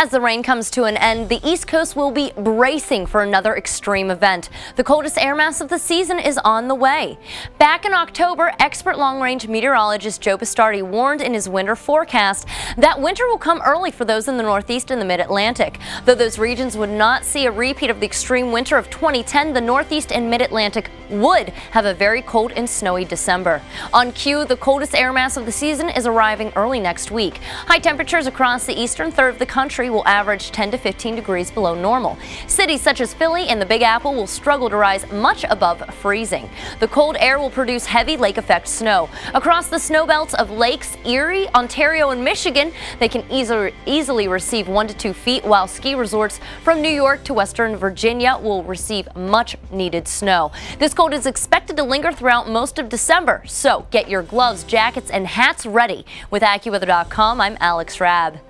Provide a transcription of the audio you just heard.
As the rain comes to an end, the East Coast will be bracing for another extreme event. The coldest air mass of the season is on the way. Back in October, expert long-range meteorologist Joe Bastardi warned in his winter forecast that winter will come early for those in the Northeast and the Mid-Atlantic. Though those regions would not see a repeat of the extreme winter of 2010, the Northeast and Mid-Atlantic would have a very cold and snowy December. On cue, the coldest air mass of the season is arriving early next week. High temperatures across the eastern third of the country will average 10 to 15 degrees below normal. Cities such as Philly and the Big Apple will struggle to rise much above freezing. The cold air will produce heavy lake effect snow. Across the snow belts of Lakes Erie, Ontario, and Michigan, they can easily, easily receive 1 to 2 feet, while ski resorts from New York to Western Virginia will receive much needed snow. This cold is expected to linger throughout most of December, so get your gloves, jackets, and hats ready. With AccuWeather.com, I'm Alex Rabb.